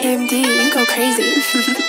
AMD, you go crazy.